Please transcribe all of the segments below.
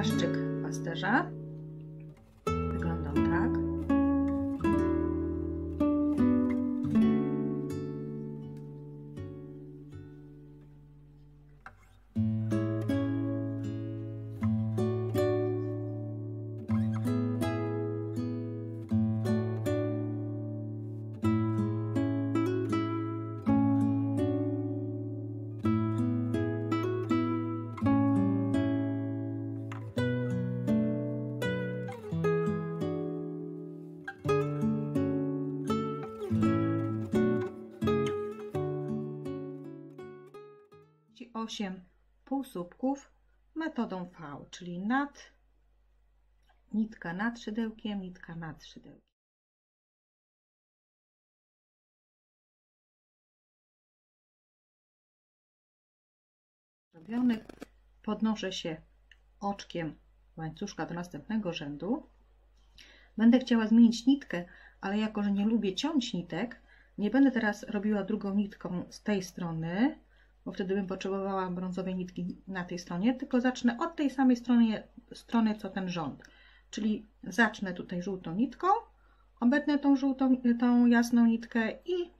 Płaszczyk pasterza. 38 półsłupków metodą V, czyli nad, nitka nad szydełkiem, nitka nad szydełkiem. Robionych podnoszę się oczkiem łańcuszka do następnego rzędu. Będę chciała zmienić nitkę, ale jako, że nie lubię ciąć nitek, nie będę teraz robiła drugą nitką z tej strony, bo wtedy bym potrzebowała brązowej nitki na tej stronie, tylko zacznę od tej samej strony, strony co ten rząd. Czyli zacznę tutaj żółtą nitką, obetnę tą żółtą, tą jasną nitkę i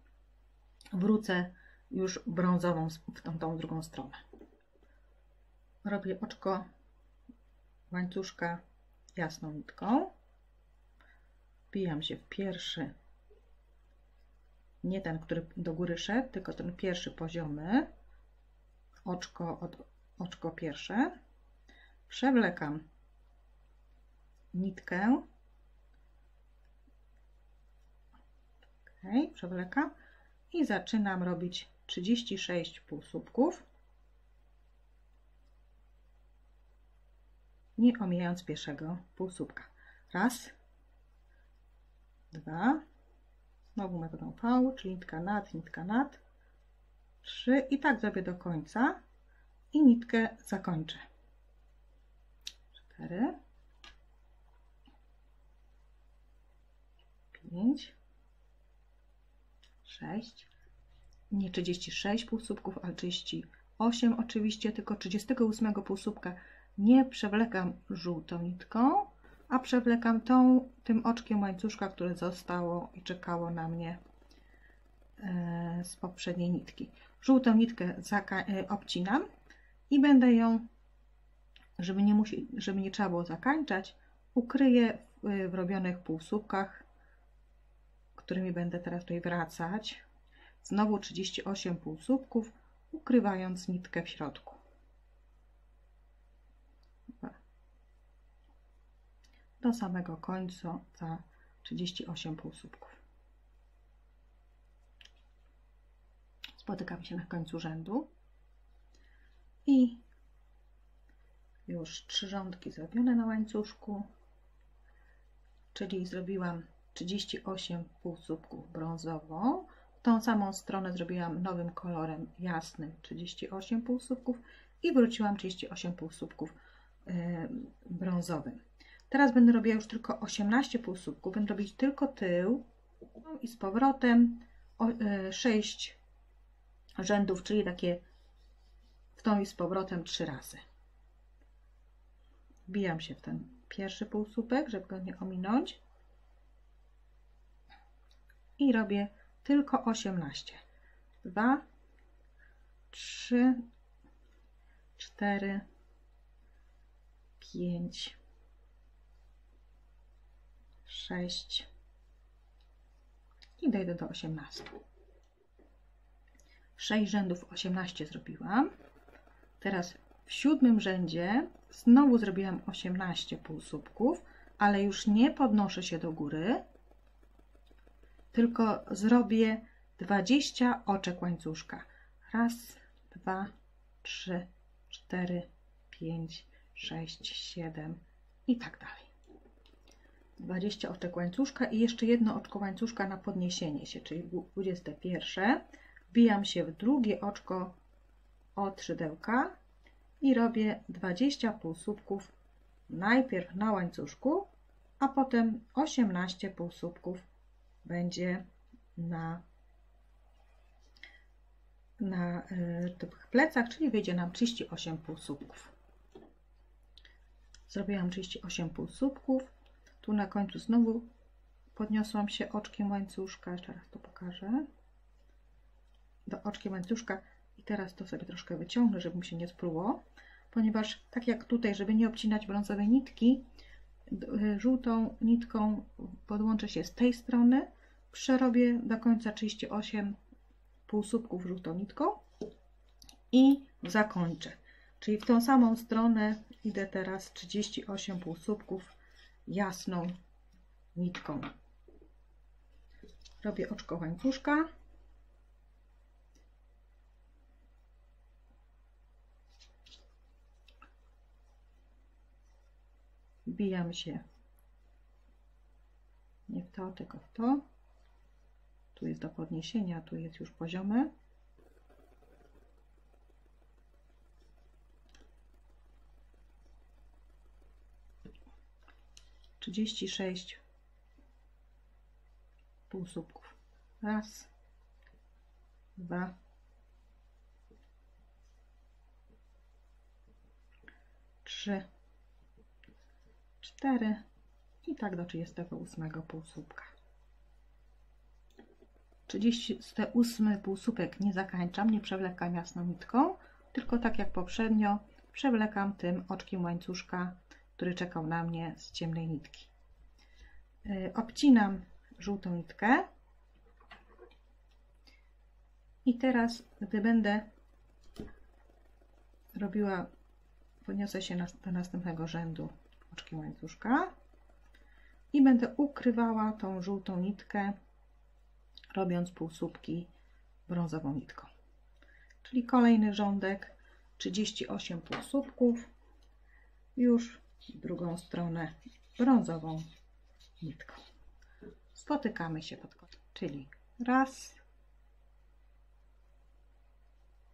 wrócę już brązową w tą, tą drugą stronę. Robię oczko łańcuszka jasną nitką. Wbijam się w pierwszy, nie ten, który do góry szedł, tylko ten pierwszy poziomy oczko od oczko pierwsze, przewlekam nitkę, ok, przewlekam i zaczynam robić 36 półsłupków, nie omijając pierwszego półsłupka. Raz, dwa, znowu metodą V, czyli nitka nad, nitka nad, 3 i tak zrobię do końca i nitkę zakończę. 4 5 6 nie 36 półsłupków, ale 38 oczywiście, tylko 38 półsłupka nie przewlekam żółtą nitką, a przewlekam tą, tym oczkiem łańcuszka, które zostało i czekało na mnie e, z poprzedniej nitki. Żółtą nitkę e, obcinam i będę ją, żeby nie, musi, żeby nie trzeba było zakańczać, ukryję w, w robionych półsłupkach, którymi będę teraz tutaj wracać. Znowu 38 półsłupków, ukrywając nitkę w środku. Do samego końca za 38 półsłupków. Spotykam się na końcu rzędu i już trzy rządki zrobione na łańcuszku, czyli zrobiłam 38 półsłupków brązową. Tą samą stronę zrobiłam nowym kolorem jasnym 38 półsłupków i wróciłam 38 półsłupków brązowym. Teraz będę robiła już tylko 18 półsłupków, będę robić tylko tył no i z powrotem 6 rzędów, czyli takie w tą i z powrotem trzy razy. Wbijam się w ten pierwszy półsłupek, żeby go nie ominąć. I robię tylko 18. 2, 3, 4, 5, 6 i dojdę do 18. 6 rzędów 18 zrobiłam. Teraz w siódmym rzędzie znowu zrobiłam 18 półsłupków, ale już nie podnoszę się do góry, tylko zrobię 20 oczek łańcuszka. Raz, dwa, trzy, cztery, pięć, sześć, siedem i tak dalej. 20 oczek łańcuszka i jeszcze jedno oczko łańcuszka na podniesienie się, czyli 21 wbijam się w drugie oczko od szydełka i robię 20 półsłupków najpierw na łańcuszku, a potem 18 półsłupków będzie na, na y, tych plecach, czyli wyjdzie nam 38 półsłupków. Zrobiłam 38 półsłupków. Tu na końcu znowu podniosłam się oczkiem łańcuszka. Jeszcze raz to pokażę. Do oczkiem łańcuszka i teraz to sobie troszkę wyciągnę, żeby mi się nie spruło, ponieważ tak jak tutaj, żeby nie obcinać brązowej nitki, y, żółtą nitką podłączę się z tej strony, przerobię do końca 38 półsłupków żółtą nitką i zakończę. Czyli w tą samą stronę idę teraz 38 półsłupków jasną nitką. Robię oczko łańcuszka. Wbijam się nie w to, tylko w to. Tu jest do podniesienia, tu jest już poziome. Trzydzieści sześć półsłupków. Raz, dwa, trzy, cztery i tak do 38 półsłupka. 38 półsłupek nie zakańczam, nie przewlekam jasną nitką, tylko tak jak poprzednio przewlekam tym oczkiem łańcuszka, który czekał na mnie z ciemnej nitki. Y, obcinam żółtą nitkę i teraz, gdy będę robiła, podniosę się do następnego rzędu oczkiem łańcuszka i będę ukrywała tą żółtą nitkę, robiąc półsłupki brązową nitką. Czyli kolejny rządek, 38 półsłupków, już drugą stronę brązową nitką. Spotykamy się pod kątem, czyli raz,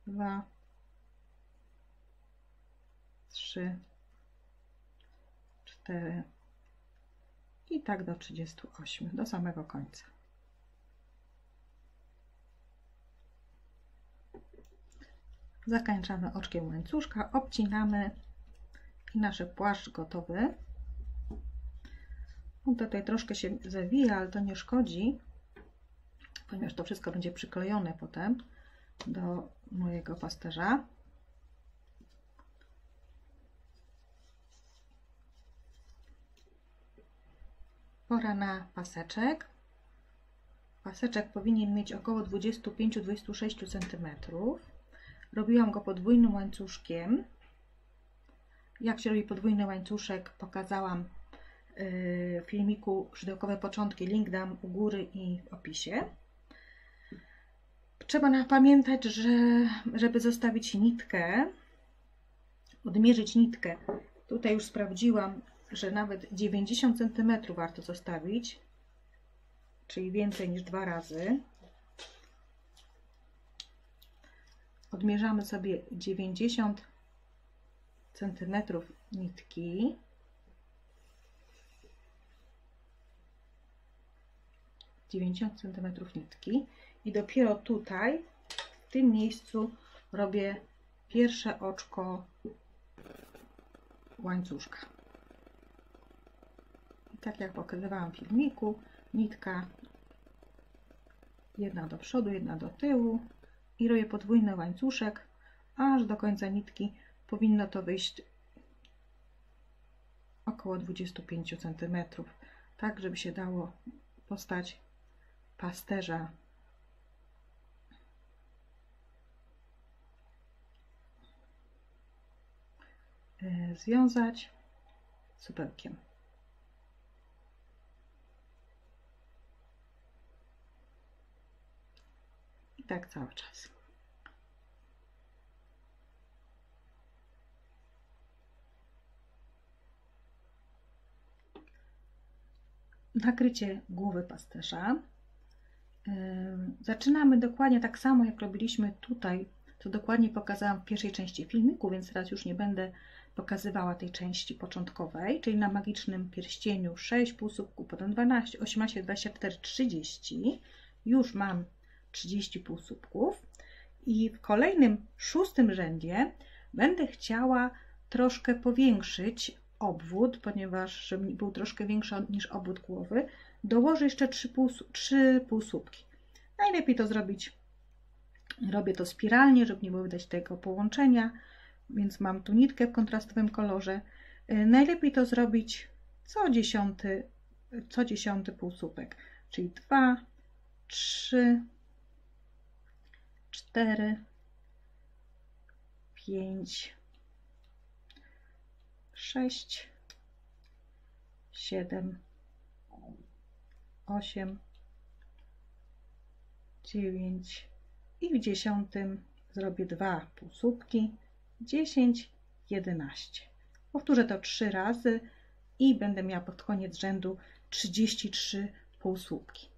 dwa, trzy, cztery i tak do 38, do samego końca. Zakończamy oczkiem łańcuszka, obcinamy i nasz płaszcz gotowy. On tutaj troszkę się zawija, ale to nie szkodzi, ponieważ to wszystko będzie przyklejone potem do mojego pasterza. Pora na paseczek. Paseczek powinien mieć około 25-26 cm. Robiłam go podwójnym łańcuszkiem. Jak się robi podwójny łańcuszek, pokazałam w filmiku Szydełkowe Początki. Link dam u góry i w opisie. Trzeba pamiętać, że żeby zostawić nitkę, odmierzyć nitkę, tutaj już sprawdziłam, że nawet 90 cm warto zostawić, czyli więcej niż dwa razy. Odmierzamy sobie 90 cm nitki. Dziewięćdziesiąt centymetrów nitki i dopiero tutaj, w tym miejscu robię pierwsze oczko łańcuszka tak jak pokazywałam w filmiku, nitka jedna do przodu, jedna do tyłu i robię podwójny łańcuszek, aż do końca nitki powinno to wyjść około 25 cm, tak żeby się dało postać pasterza e, związać supełkiem. Tak cały czas. Nakrycie głowy pasterza. Zaczynamy dokładnie tak samo, jak robiliśmy tutaj, to dokładnie pokazałam w pierwszej części filmiku, więc teraz już nie będę pokazywała tej części początkowej, czyli na magicznym pierścieniu 6 półsłupków, potem 12, 18, 24, 30. Już mam 30 półsłupków i w kolejnym szóstym rzędzie będę chciała troszkę powiększyć obwód, ponieważ żeby był troszkę większy niż obwód głowy, dołożę jeszcze trzy, pół, trzy półsłupki. Najlepiej to zrobić, robię to spiralnie, żeby nie było widać tego połączenia, więc mam tu nitkę w kontrastowym kolorze. Y, najlepiej to zrobić co dziesiąty, co dziesiąty półsłupek, czyli dwa, trzy, cztery, pięć, sześć, siedem, osiem, dziewięć i w dziesiątym zrobię dwa półsłupki, dziesięć, jedenaście. Powtórzę to trzy razy i będę miała pod koniec rzędu 33 półsłupki.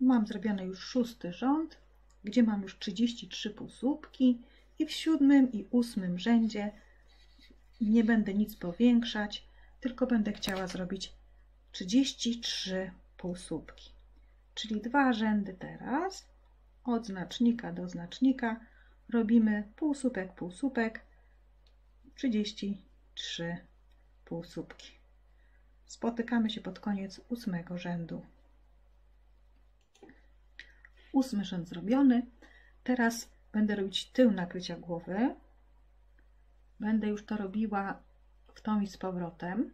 Mam zrobiony już szósty rząd, gdzie mam już 33 półsłupki i w siódmym i ósmym rzędzie nie będę nic powiększać, tylko będę chciała zrobić 33 półsłupki. Czyli dwa rzędy teraz, od znacznika do znacznika robimy półsłupek, półsłupek, 33 półsłupki. Spotykamy się pod koniec ósmego rzędu. Ósmy rzęd zrobiony. Teraz będę robić tył nakrycia głowy. Będę już to robiła w tą i z powrotem.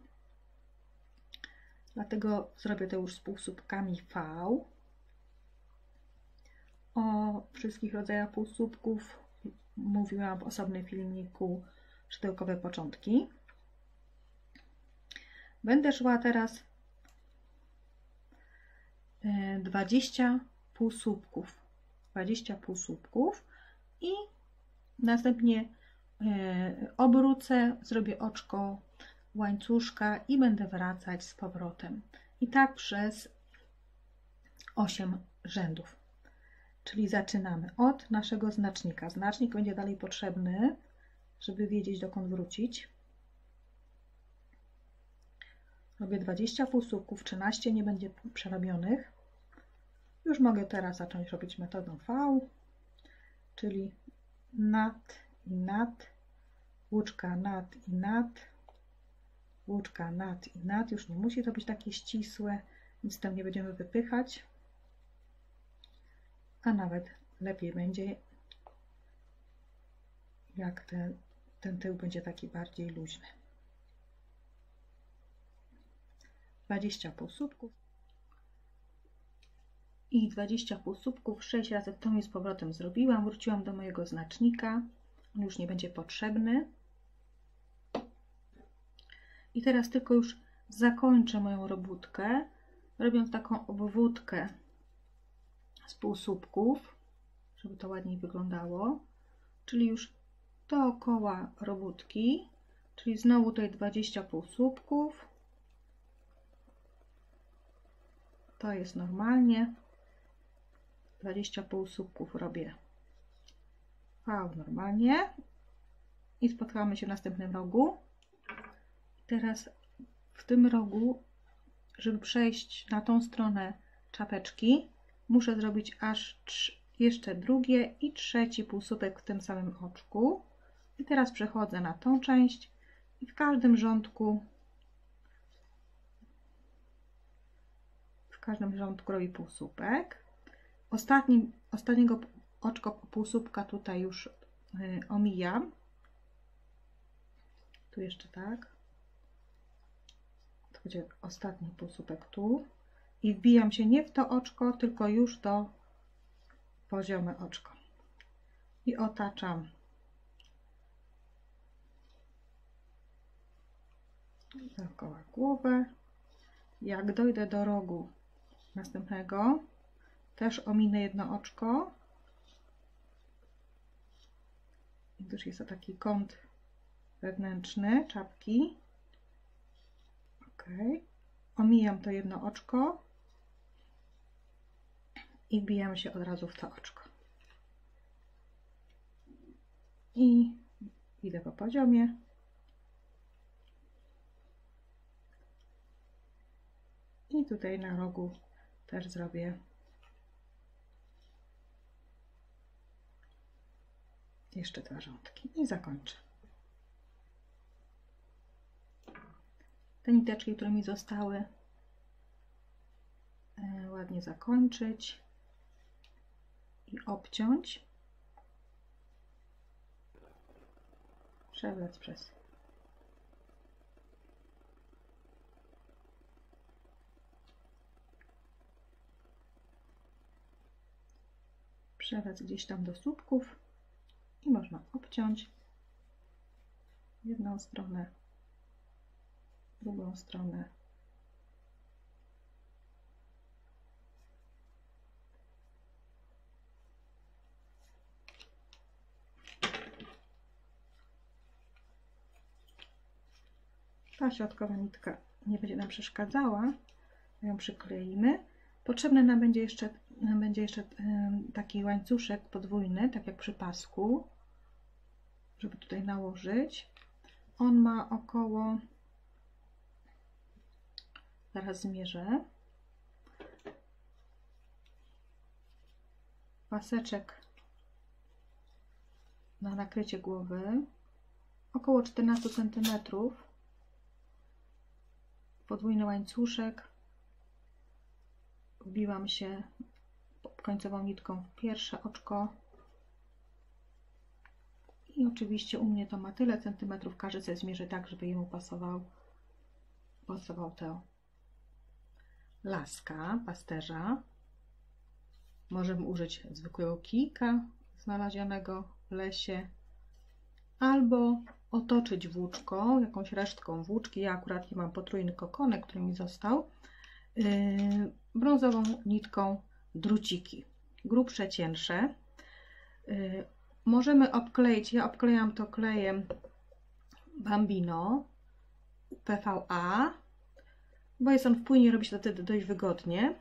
Dlatego zrobię to już z półsłupkami V. O wszystkich rodzajach półsłupków mówiłam w osobnym filmiku Szydełkowe początki. Będę szła teraz 20 e, półsłupków. 20 półsłupków i następnie e, obrócę, zrobię oczko łańcuszka i będę wracać z powrotem. I tak przez 8 rzędów. Czyli zaczynamy od naszego znacznika. Znacznik będzie dalej potrzebny, żeby wiedzieć dokąd wrócić. Robię 20 półsłupków, 13 nie będzie przerobionych. Już mogę teraz zacząć robić metodą V, czyli nad i nad, łuczka nad i nad, łuczka nad i nad. Już nie musi to być takie ścisłe, nic tam nie będziemy wypychać. A nawet lepiej będzie, jak ten, ten tył będzie taki bardziej luźny. 20 półsłupków i 20 półsłupków 6 razy w tą i z powrotem zrobiłam. Wróciłam do mojego znacznika. On już nie będzie potrzebny. I teraz tylko już zakończę moją robótkę, robiąc taką obwódkę z półsłupków, żeby to ładniej wyglądało. Czyli już dookoła robótki, czyli znowu tutaj 20 półsłupków. To jest normalnie. 20 półsłupków robię V normalnie i spotkamy się w następnym rogu. Teraz w tym rogu, żeby przejść na tą stronę czapeczki, muszę zrobić aż jeszcze drugie i trzeci półsłupek w tym samym oczku. I teraz przechodzę na tą część i w każdym rządku w każdym rządku robię półsłupek. Ostatniego oczko półsłupka tutaj już y, omijam. Tu jeszcze tak. To będzie ostatni półsłupek tu. I wbijam się nie w to oczko, tylko już do poziome oczko. I otaczam dookoła głowę. Jak dojdę do rogu następnego, też ominę jedno oczko. Też jest to taki kąt wewnętrzny czapki. Ok. Omijam to jedno oczko i wbijam się od razu w to oczko. I idę po poziomie. I tutaj na rogu też zrobię jeszcze dwa rządki i zakończę. te niteczki, które mi zostały, e, ładnie zakończyć i obciąć. Przewlec przez przewlec gdzieś tam do słupków i można obciąć jedną stronę, drugą stronę. Ta środkowa nitka nie będzie nam przeszkadzała, ją przykleimy. Potrzebny nam będzie jeszcze, nam będzie jeszcze taki łańcuszek podwójny, tak jak przy pasku, żeby tutaj nałożyć. On ma około, zaraz zmierzę, paseczek na nakrycie głowy około 14 cm podwójny łańcuszek wbiłam się końcową nitką w pierwsze oczko i oczywiście u mnie to ma tyle centymetrów, każdy sobie zmierzy tak, żeby jemu pasował, pasował to laska, pasterza. Możemy użyć zwykłego kijka znalezionego w lesie albo otoczyć włóczką, jakąś resztką włóczki. Ja akurat mam potrójny kokonek, który mi został. Yy, brązową nitką druciki, grubsze, cieńsze. Yy, możemy obkleić, ja obklejam to klejem Bambino PVA, bo jest on w płynie, robi się to wtedy dość wygodnie.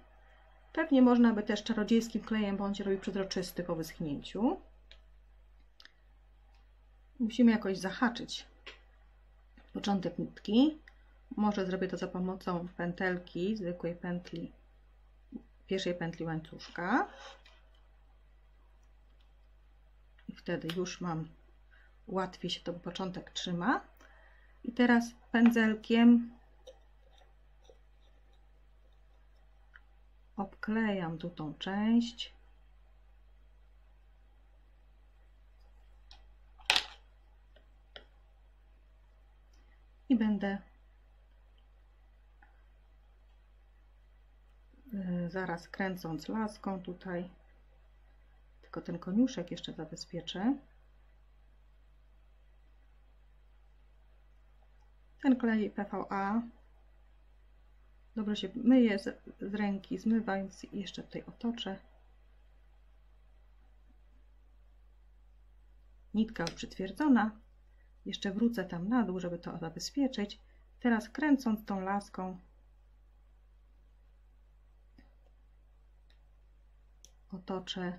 Pewnie można by też czarodziejskim klejem, bo on się robi przezroczysty po wyschnięciu. Musimy jakoś zahaczyć początek nitki. Może zrobię to za pomocą pętelki, zwykłej pętli, pierwszej pętli łańcuszka. Wtedy już mam, łatwiej się to początek trzyma. I teraz pędzelkiem obklejam tu tą część. I będę y, zaraz kręcąc laską tutaj, tylko ten koniuszek jeszcze zabezpieczę. Ten klej PVA dobrze się myje z, z ręki, zmywa, więc jeszcze tutaj otoczę. Nitka już przytwierdzona. Jeszcze wrócę tam na dół, żeby to zabezpieczyć. Teraz kręcąc tą laską otoczę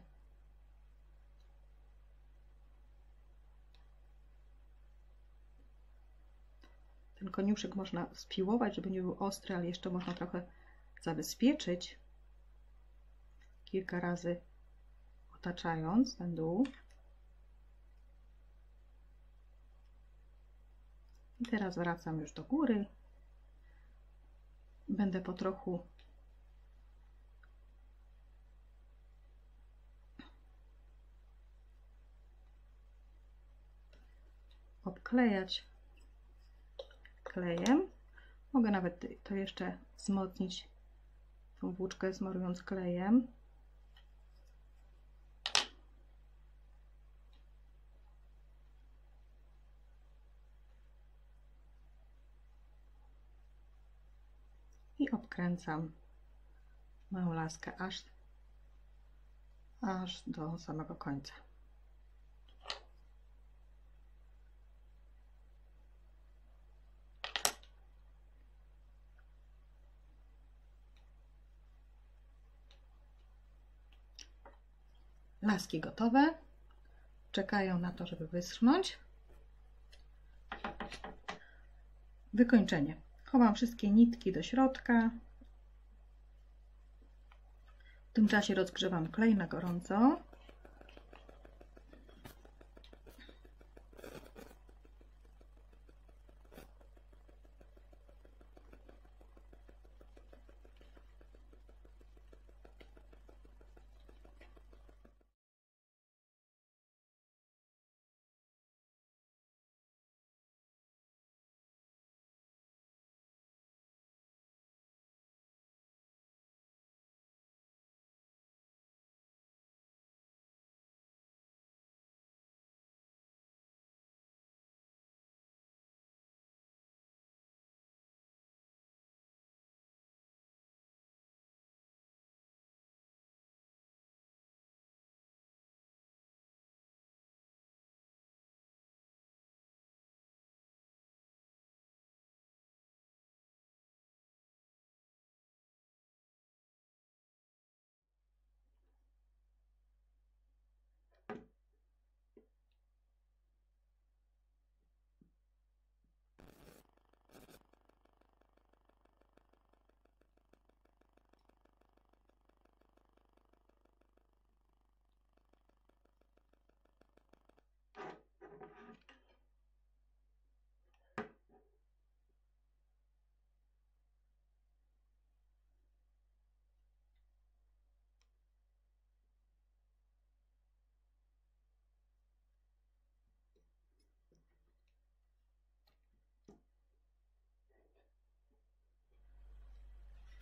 ten koniuszek można spiłować, żeby nie był ostry, ale jeszcze można trochę zabezpieczyć kilka razy otaczając ten dół. I teraz wracam już do góry. Będę po trochu obklejać klejem. Mogę nawet to jeszcze wzmocnić, tą włóczkę zmarując klejem. i obkręcam moją laskę aż, aż do samego końca. Laski gotowe. Czekają na to, żeby wyschnąć. Wykończenie. Chowam wszystkie nitki do środka. W tym czasie rozgrzewam klej na gorąco.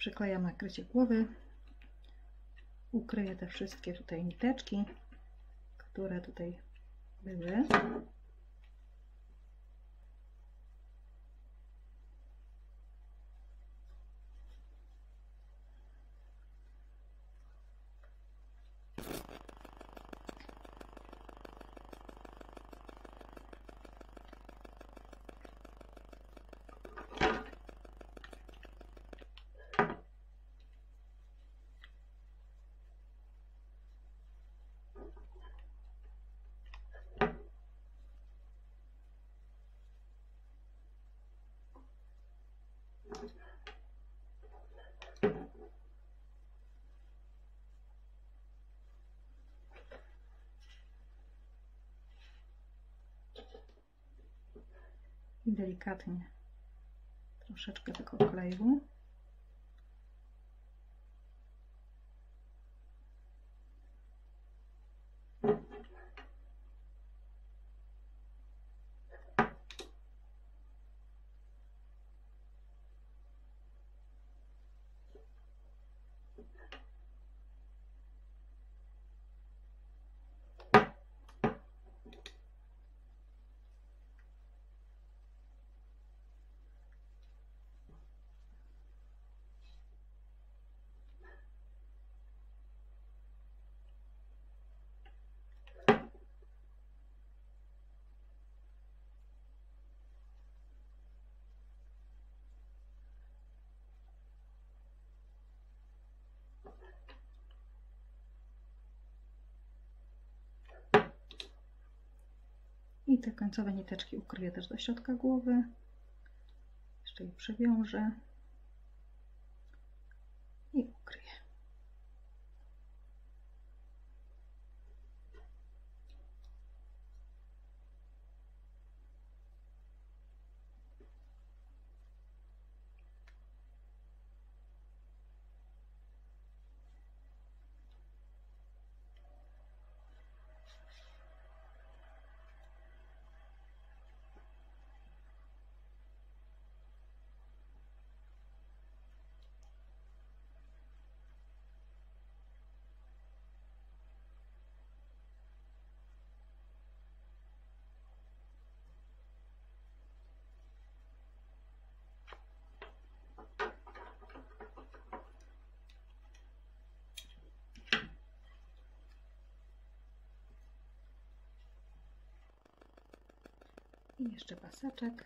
Przyklejam nakrycie głowy. Ukryję te wszystkie tutaj niteczki, które tutaj były. I delikatnie troszeczkę tego kleju. Te końcowe niteczki ukryję też do środka głowy. Jeszcze je przewiążę i ukryję. I jeszcze paseczek.